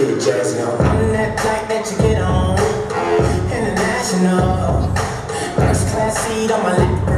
to the jazz now. That flight that you get on, international, first class seat on my lap.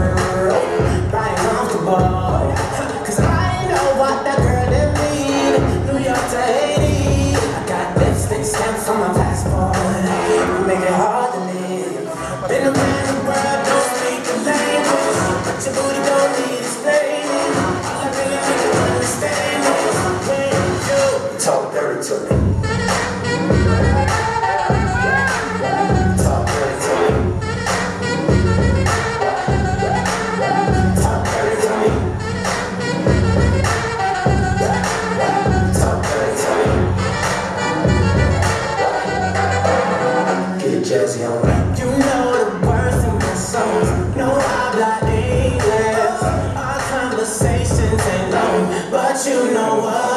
Jazzy on me. You know the words in my songs. No habla English. Our conversations ain't long, but you know what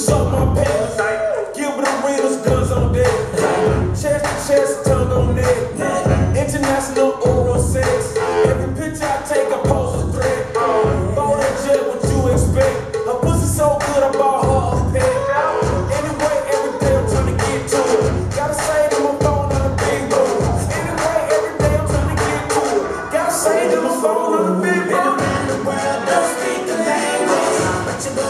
suck my pants. Gilbert Arenas, guns on deck. Chest to chest, tongue on neck. International oral sex. Every picture I take, I pose a threat. Throw that jet, what you expect? Her pussy so good, I bought her a pet. Anyway, every day I'm trying to get to it. Gotta say that my phone on the big boy. Anyway, every day I'm trying to get to it. Gotta say that my phone on the big boy. around the world, don't speak the language, but booty